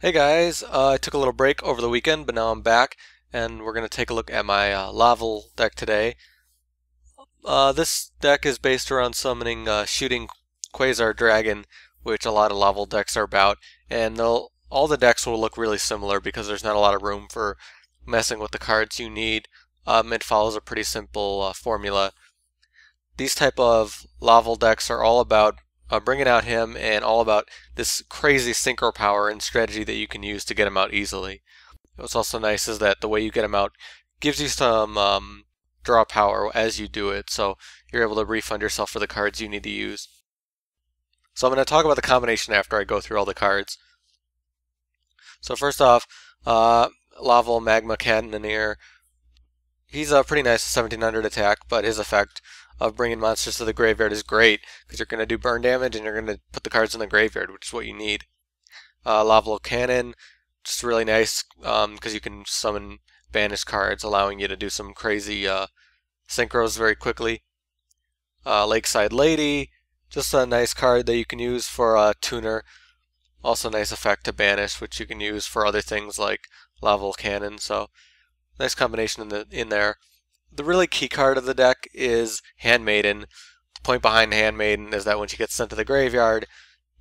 Hey guys, uh, I took a little break over the weekend, but now I'm back, and we're going to take a look at my uh, Laval deck today. Uh, this deck is based around summoning uh, Shooting Quasar Dragon, which a lot of Laval decks are about, and all the decks will look really similar because there's not a lot of room for messing with the cards you need. Um, it follows a pretty simple uh, formula. These type of Laval decks are all about uh, bringing out him and all about this crazy synchro power and strategy that you can use to get him out easily. What's also nice is that the way you get him out gives you some um, draw power as you do it, so you're able to refund yourself for the cards you need to use. So I'm going to talk about the combination after I go through all the cards. So first off, uh, Laval Magma Cannoneer. He's a pretty nice 1700 attack, but his effect of bringing monsters to the graveyard is great because you're going to do burn damage and you're going to put the cards in the graveyard, which is what you need. Uh, Laval Cannon, just really nice because um, you can summon banish cards, allowing you to do some crazy uh, synchros very quickly. Uh, Lakeside Lady, just a nice card that you can use for a tuner. Also nice effect to banish, which you can use for other things like Laval Cannon. So nice combination in the in there the really key card of the deck is Handmaiden. The point behind Handmaiden is that when she gets sent to the graveyard,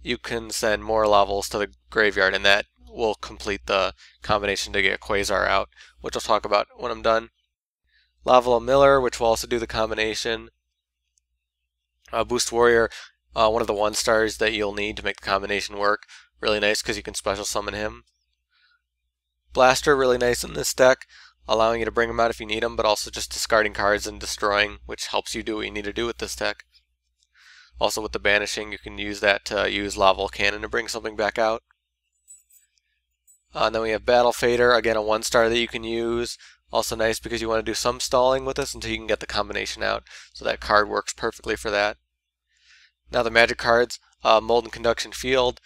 you can send more levels to the graveyard, and that will complete the combination to get Quasar out, which I'll talk about when I'm done. Laval Miller, which will also do the combination. Uh, Boost Warrior, uh, one of the one stars that you'll need to make the combination work. Really nice because you can special summon him. Blaster, really nice in this deck allowing you to bring them out if you need them, but also just discarding cards and destroying, which helps you do what you need to do with this deck. Also with the banishing, you can use that to use Laval Cannon to bring something back out. Uh, and then we have Battle Fader, again a one star that you can use. Also nice because you want to do some stalling with this until you can get the combination out. So that card works perfectly for that. Now the magic cards, uh, and Conduction Field.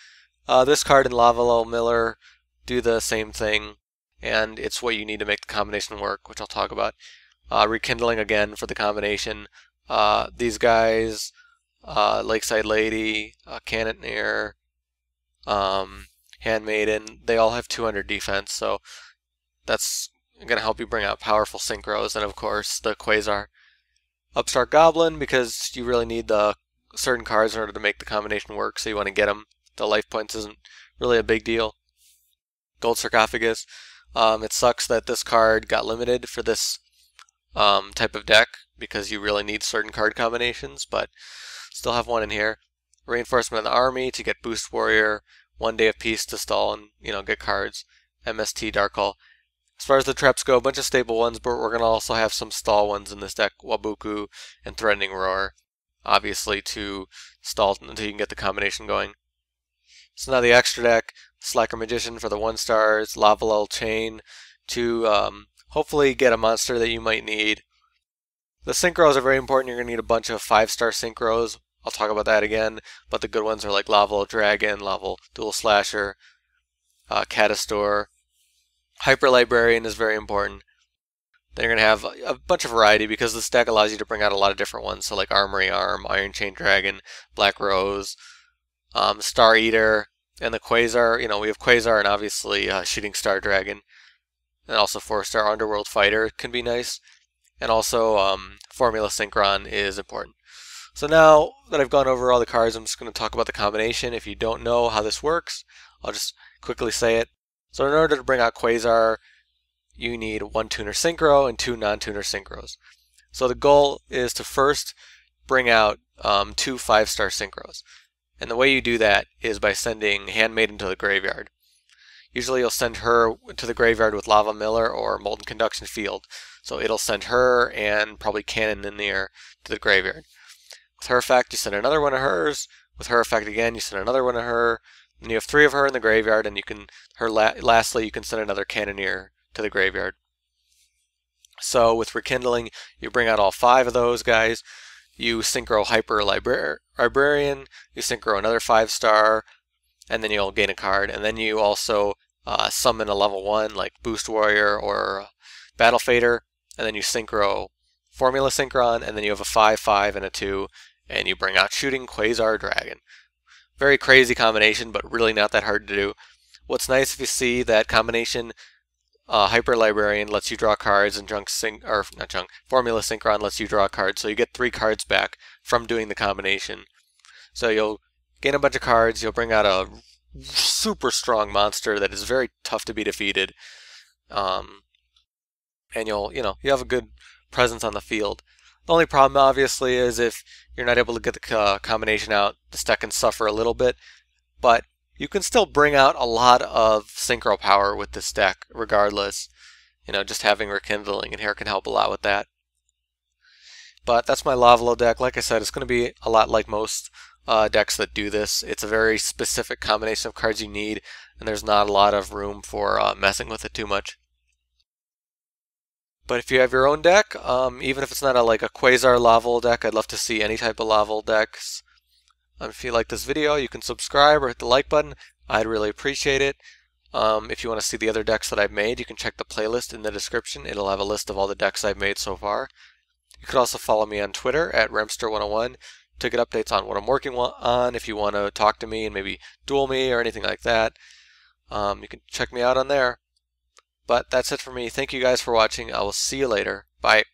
Uh, this card and Laval Miller do the same thing and it's what you need to make the combination work, which I'll talk about. Uh, rekindling again for the combination. Uh, these guys, uh, Lakeside Lady, uh, Cannoneer, um, Handmaiden, they all have 200 defense, so that's going to help you bring out powerful synchros, and of course the Quasar. Upstart Goblin, because you really need the certain cards in order to make the combination work, so you want to get them. The life points isn't really a big deal. Gold Sarcophagus, um, it sucks that this card got limited for this um, type of deck because you really need certain card combinations, but still have one in here. Reinforcement of the Army to get Boost Warrior, One Day of Peace to stall and you know get cards. MST Dark Hole. As far as the traps go, a bunch of stable ones, but we're going to also have some stall ones in this deck. Waboku and Threatening Roar, obviously to stall until you can get the combination going. So now the extra deck, Slacker Magician for the one stars, Lavalval Chain to um, hopefully get a monster that you might need. The synchros are very important. You're going to need a bunch of five star synchros. I'll talk about that again. But the good ones are like Laval Dragon, Laval Dual Slasher, uh, Catastor. Hyper Librarian is very important. Then you're going to have a bunch of variety because this deck allows you to bring out a lot of different ones. So like Armory Arm, Iron Chain Dragon, Black Rose, um, Star Eater, and the Quasar, you know, we have Quasar and obviously uh, Shooting Star Dragon. And also 4-star Underworld Fighter can be nice. And also um, Formula Synchron is important. So now that I've gone over all the cards, I'm just going to talk about the combination. If you don't know how this works, I'll just quickly say it. So in order to bring out Quasar, you need one tuner synchro and two non-tuner synchros. So the goal is to first bring out um, two five-star synchros. And the way you do that is by sending Handmaiden to the graveyard. Usually you'll send her to the graveyard with Laval Miller or Molten Conduction Field. So it'll send her and probably Cannoneer to the graveyard. With her effect, you send another one of hers. With her effect again, you send another one of her. And you have three of her in the graveyard, and you can her la lastly you can send another Cannoneer to the graveyard. So with rekindling, you bring out all five of those guys you synchro Hyper Libra Librarian, you synchro another 5 star, and then you'll gain a card. And then you also uh, summon a level 1 like Boost Warrior or Battle Fader, and then you synchro Formula Synchron, and then you have a 5 5 and a 2, and you bring out Shooting Quasar Dragon. Very crazy combination, but really not that hard to do. what's nice if you see that combination uh, Hyper Librarian lets you draw cards and Junk Sync, or not Junk, Formula Synchron lets you draw cards. So you get three cards back from doing the combination. So you'll gain a bunch of cards, you'll bring out a super strong monster that is very tough to be defeated. Um, and you'll, you know, you have a good presence on the field. The only problem, obviously, is if you're not able to get the uh, combination out, the deck can suffer a little bit. But you can still bring out a lot of synchro power with this deck, regardless. You know, just having Rekindling in here can help a lot with that. But that's my Lavalo deck. Like I said, it's going to be a lot like most uh, decks that do this. It's a very specific combination of cards you need, and there's not a lot of room for uh, messing with it too much. But if you have your own deck, um, even if it's not a, like a Quasar Laval deck, I'd love to see any type of Laval decks. Um, if you like this video, you can subscribe or hit the like button. I'd really appreciate it. Um, if you want to see the other decks that I've made, you can check the playlist in the description. It'll have a list of all the decks I've made so far. You could also follow me on Twitter at Remster101 to get updates on what I'm working on. If you want to talk to me and maybe duel me or anything like that, um, you can check me out on there. But that's it for me. Thank you guys for watching. I will see you later. Bye.